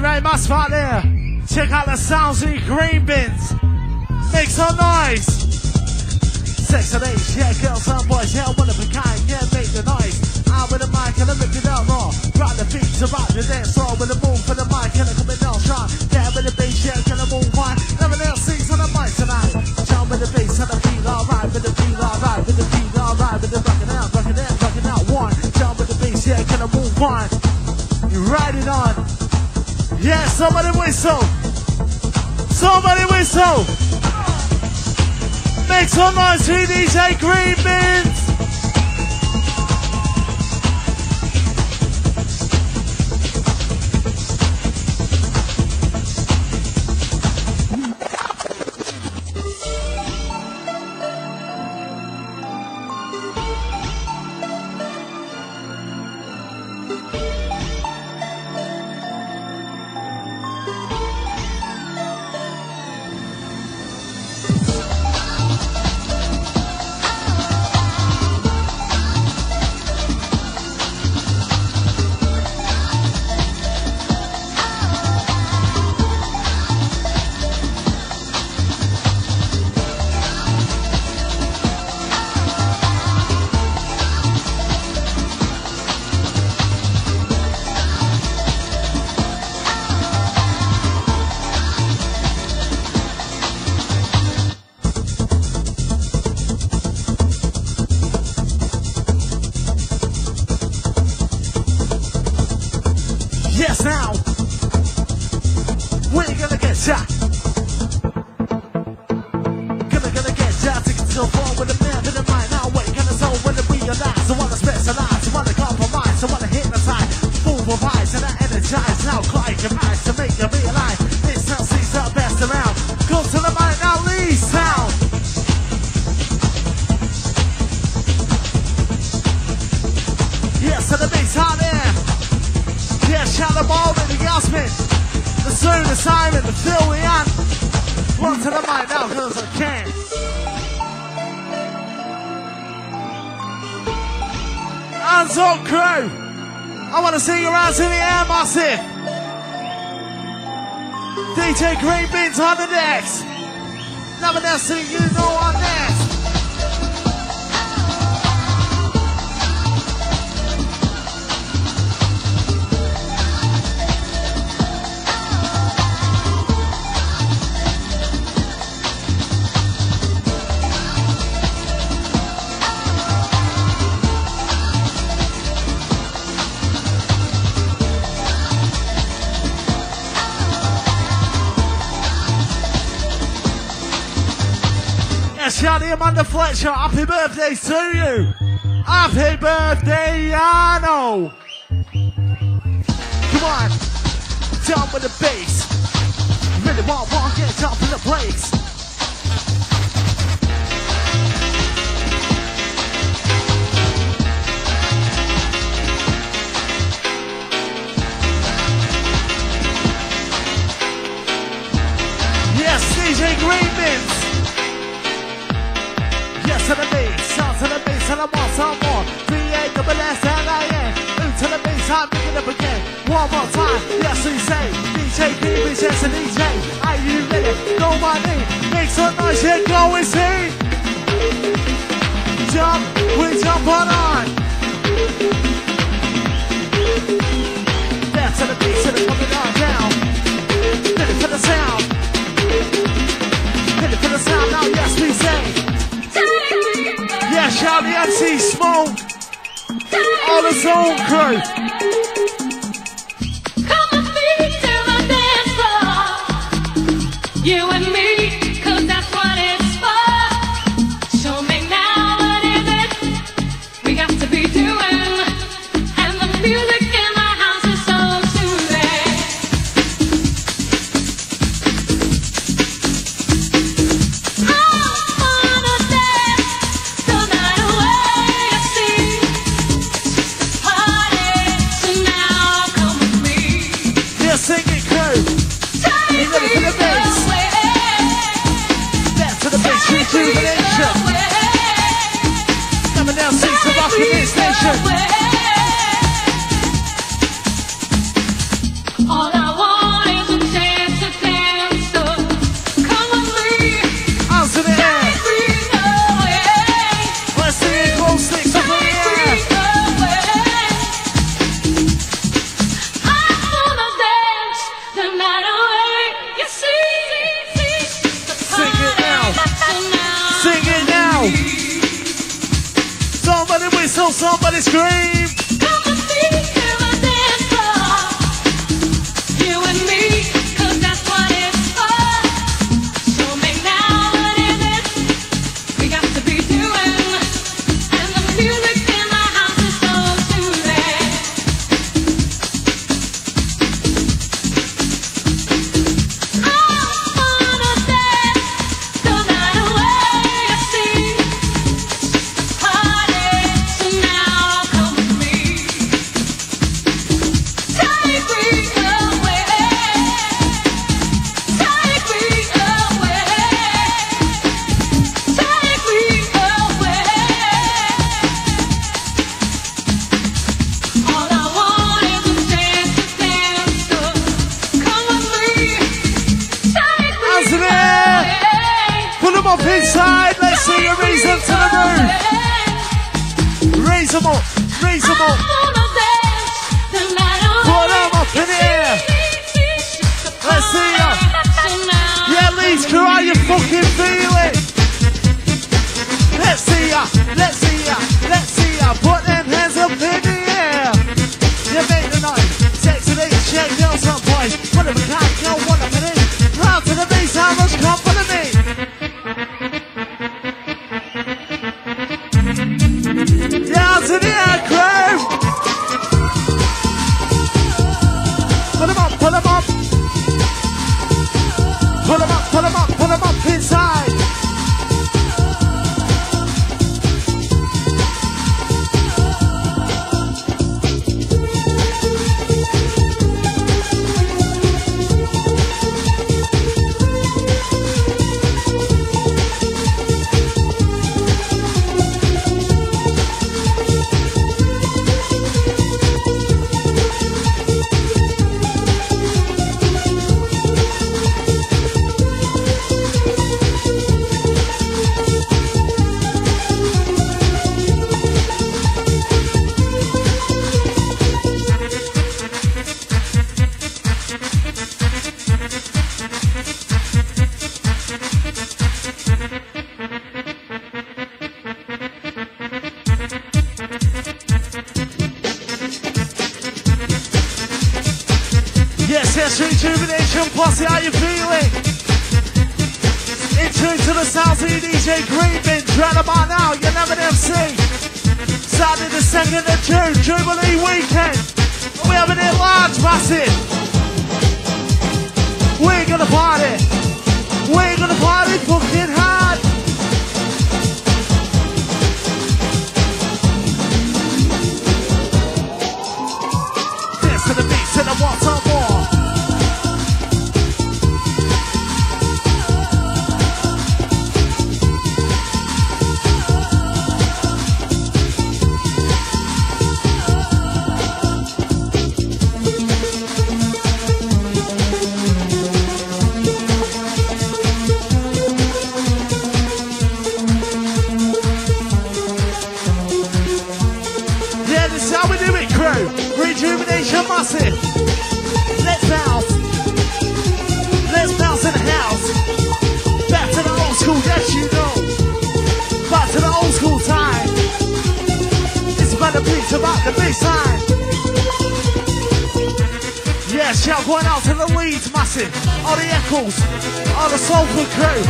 Ray spot there. Check out the sounds in Greenbins. Make some noise. Sex and age, yeah, girls and boys, yeah, one of a kind, yeah, make the noise. Out with the mic and I rip it out raw. Rock the beat to rock the dance floor with the move for the mic and I come in down strong. Yeah, with the bass, yeah, gonna move on. Never else sings on the mic tonight. Jump with the bass and the beat, alright, with the beat, alright, with the beat, alright, with the rockin' out, rockin' out, rockin' out. One, jump with the bass, yeah, gonna move on. You ride it on. Yeah, somebody whistle. Somebody whistle. Make some noise DJ Greenbins. To the mic cause I can. Hands on crew. I want to see your hands in the air, massive. DJ Greenbins on the decks. Never else you know on Amanda Fletcher, happy birthday to you. Happy birthday, Yano. Come on, down with the bass. Really want, want, get up in the place. Bass, and I want some more. B-A-double-S-L-I-N. Ooh the bass, I'm picking up again. One more time, yes we say. DJ yes and DJ. Are you ready? Go my name. Make some noise, here go and see. Jump, we jump on on. Dance to the bass, and it's coming on down. Ready for the sound. Shout the MC Smoke. All the zone crew. That's Rejuvenation Posse, how you feeling? In to the sounds of DJ Greenman, dread about now, you never damn see. Saturday the 2nd of June, Jubilee weekend. We have an enlarged massive. We're gonna party. We're gonna party fucking hard. it's about the bass Yes, y'all going out to the Leeds massive, all the Eccles, all the soulful crew.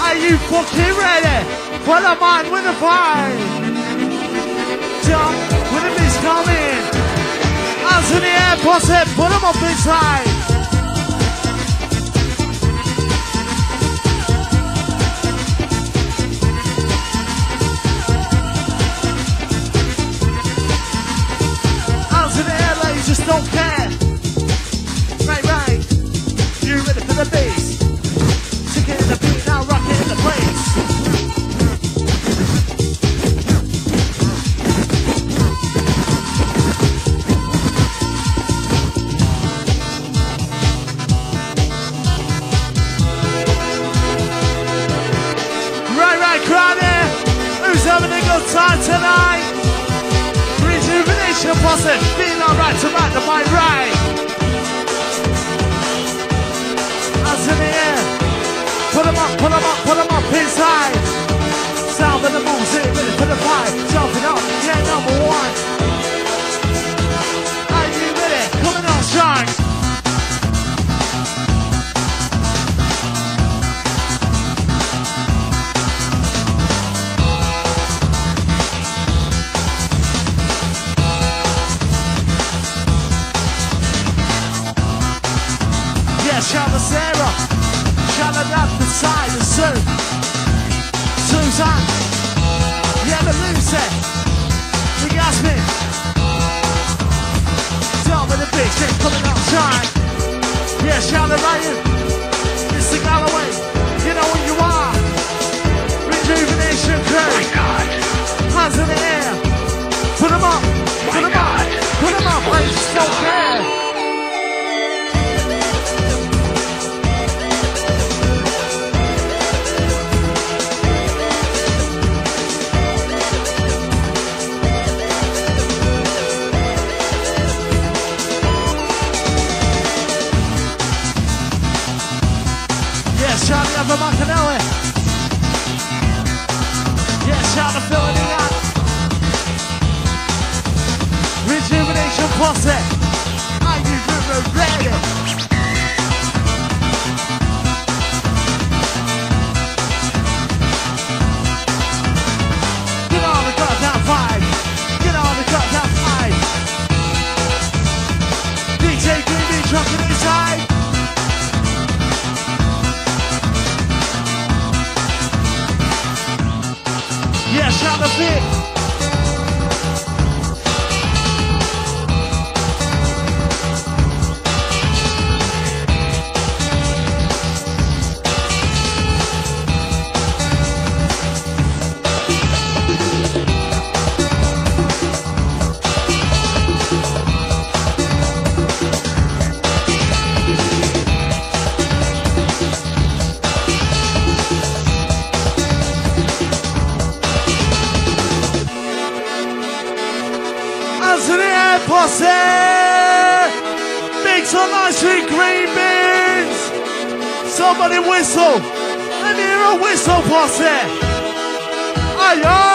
Are you fucking ready? for the man on with the vibe. Jump with the beats coming. Hands in the air, boss it, put on, up inside. just don't care. His high. Você Marcel. Make some nice Greenbins. Somebody whistle. Let me hear a whistle, Marcel. Aye, aye.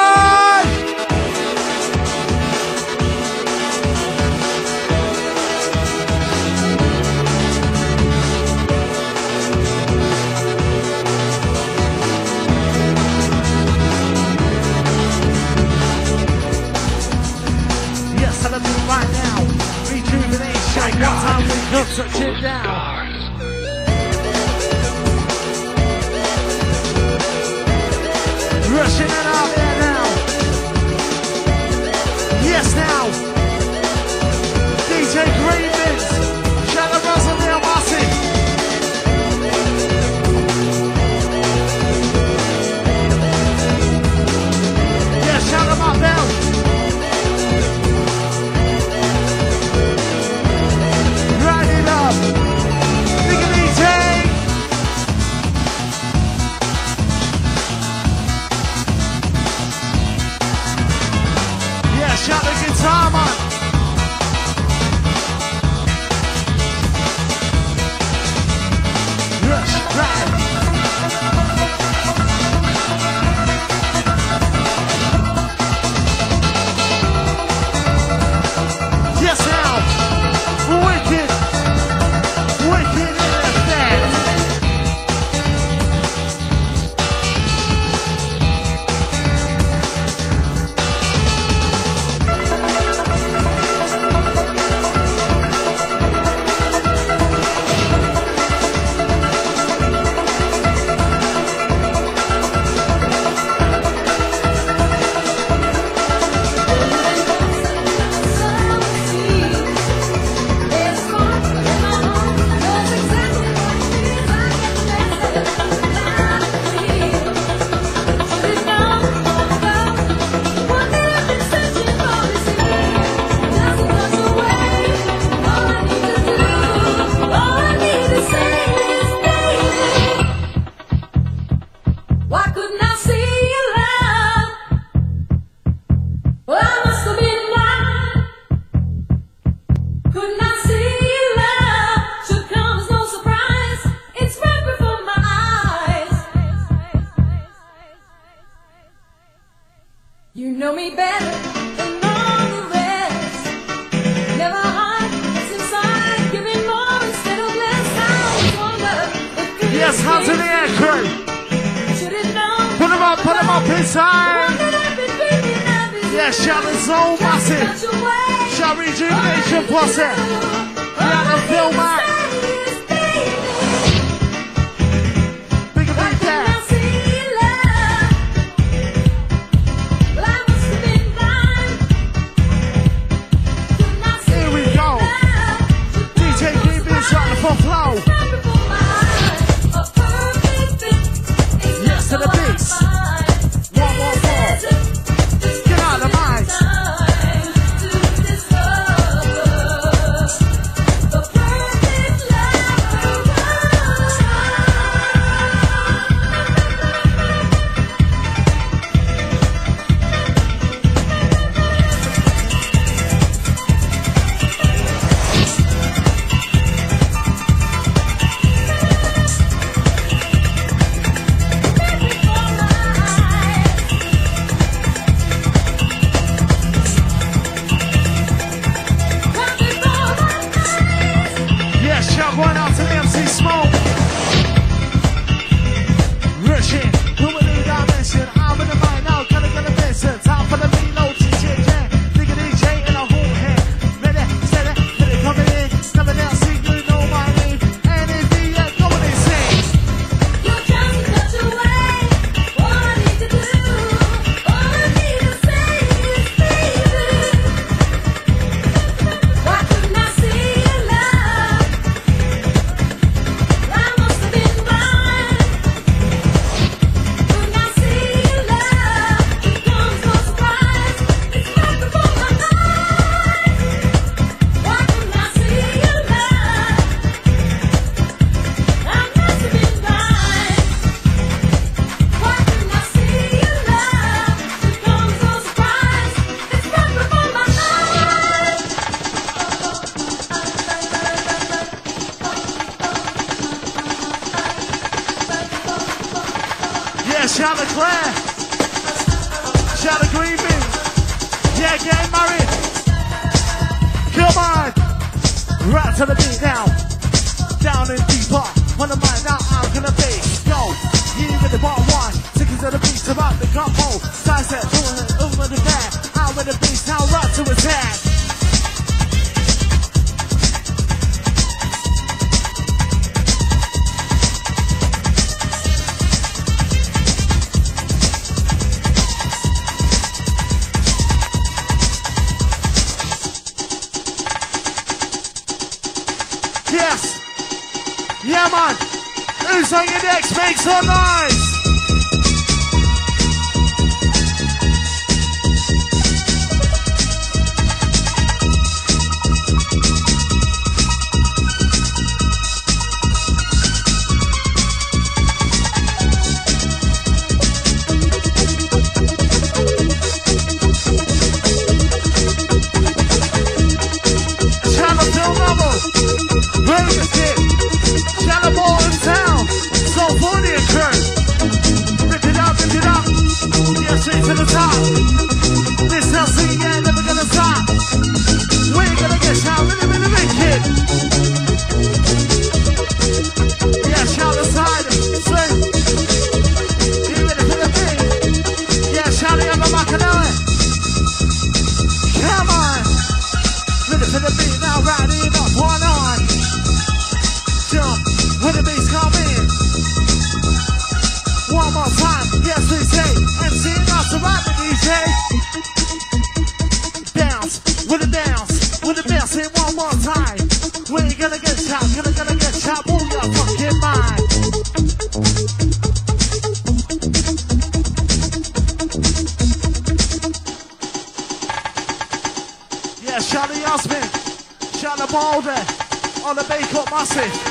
What time we come, so down. Rushing it out there now. Yes, now. Come on, Who's on your next? Make some noise. coming. One more time, yes we say, and seeing us DJ. Bounce, with a bounce, with a bounce, say one more time. When you gonna get shot, gonna gonna get shot, move your fucking mind. Yeah, Charlie Osmond, Charlie Boulder, on the makeup Massive.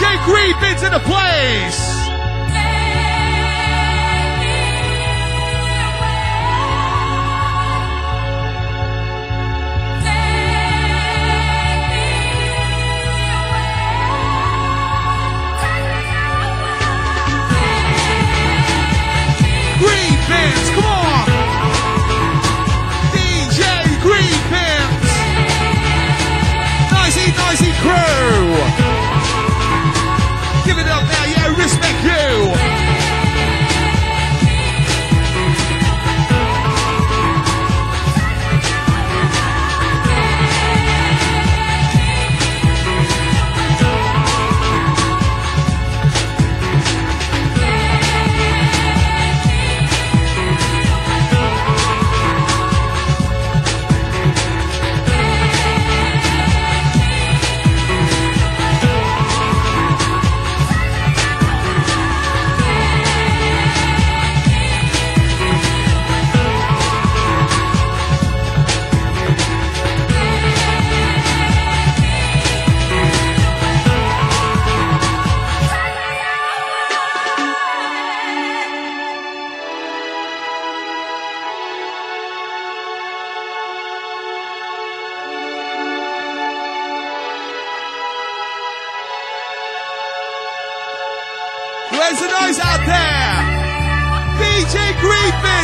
Jake Reed into the place.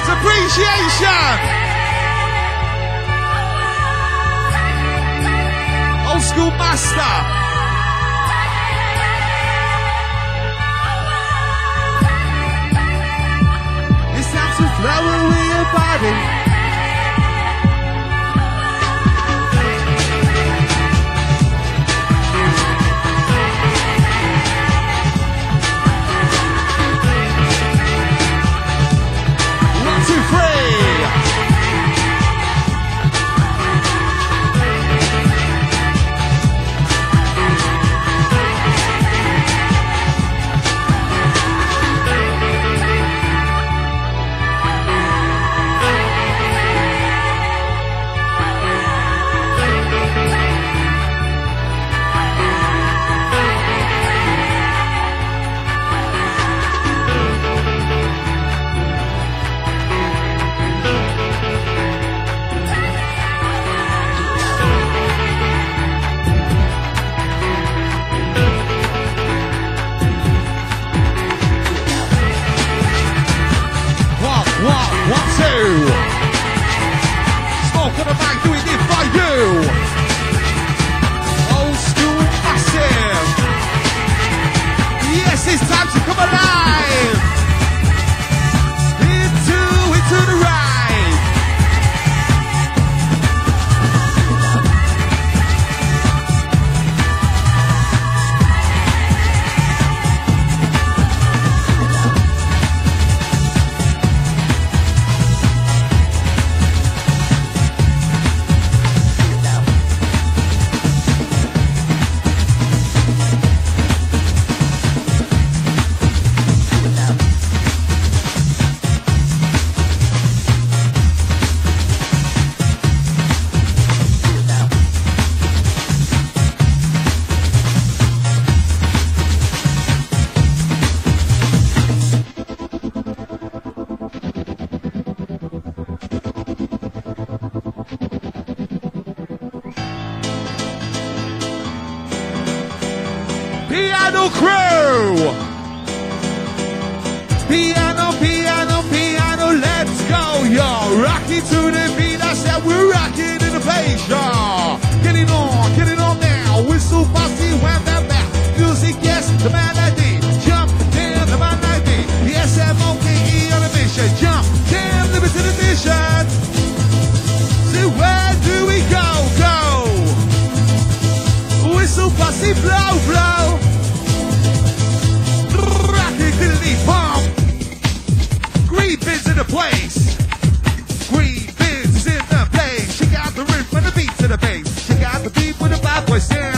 It's appreciation. Old school master. It's time to flower with your body. to the bass. She got the beat with the five boys.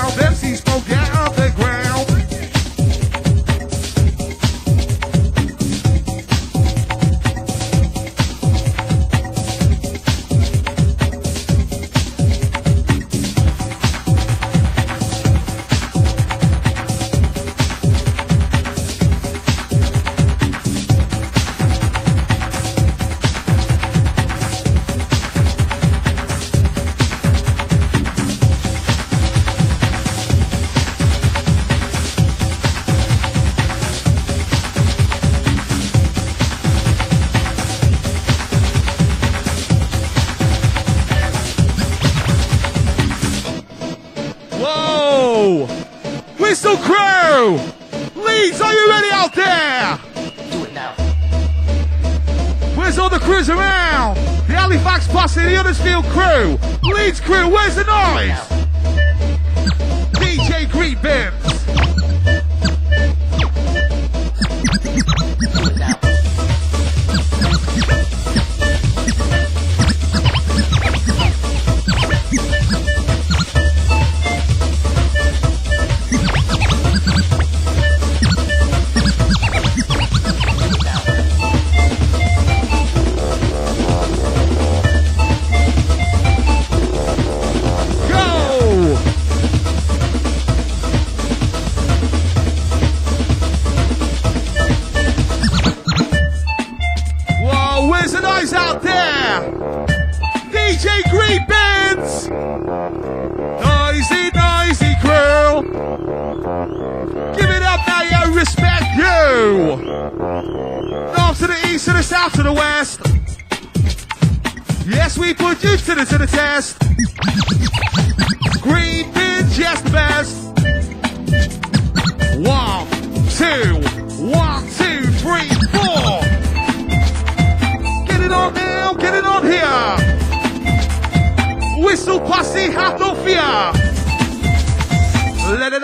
Yeah.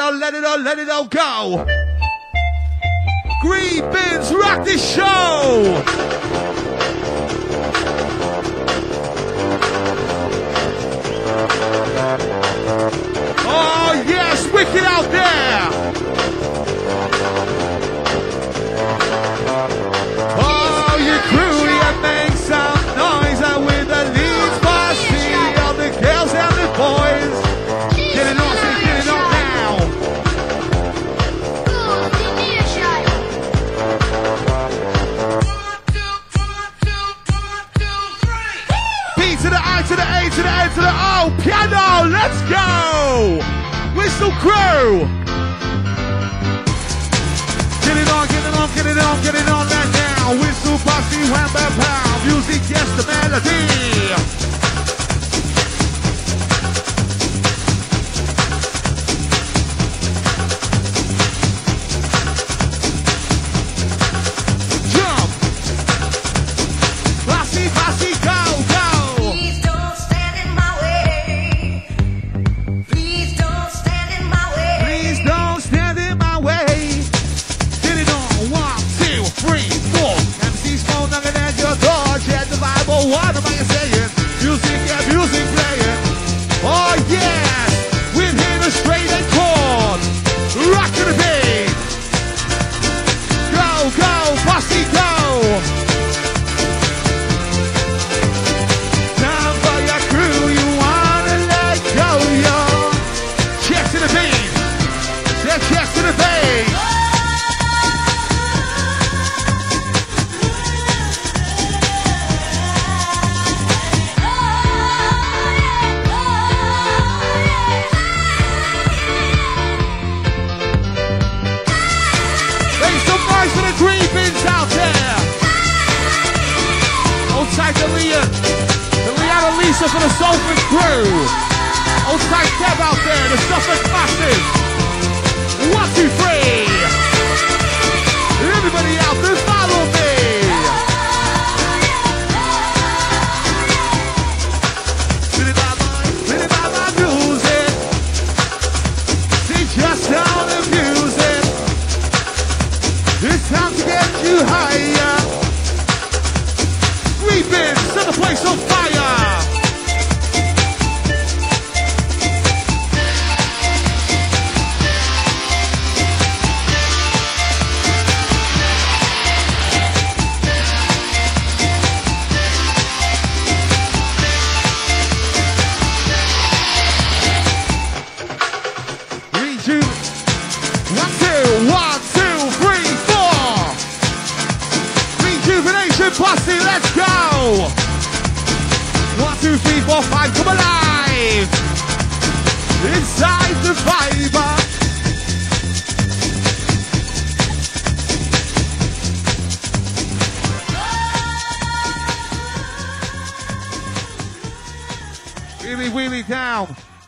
out, let it out, let it all go. Green Bins, rock this show! Oh yes, wicked out there! Orlando, let's go! Whistle crew! Get it on, get it on, get it on, get it on right now. Whistle posse, wham, bam, pow. Music, yes, the melody.